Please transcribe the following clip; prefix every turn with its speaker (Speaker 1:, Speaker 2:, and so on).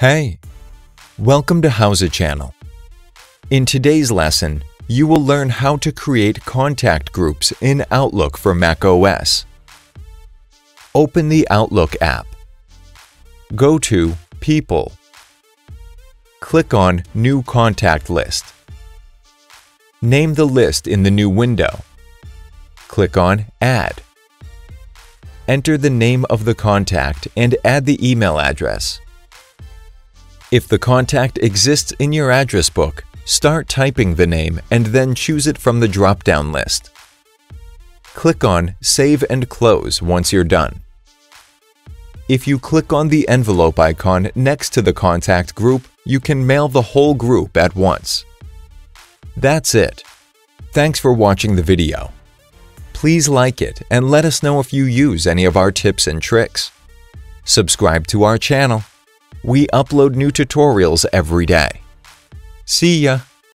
Speaker 1: Hey, welcome to Howza Channel. In today's lesson, you will learn how to create contact groups in Outlook for macOS. Open the Outlook app. Go to People. Click on New Contact List. Name the list in the new window. Click on Add. Enter the name of the contact and add the email address. If the contact exists in your address book, start typing the name and then choose it from the drop-down list. Click on Save and Close once you're done. If you click on the envelope icon next to the contact group, you can mail the whole group at once. That's it. Thanks for watching the video. Please like it and let us know if you use any of our tips and tricks. Subscribe to our channel. We upload new tutorials every day. See ya!